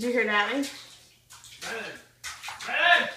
Did you hear Daddy? Brandon. Brandon.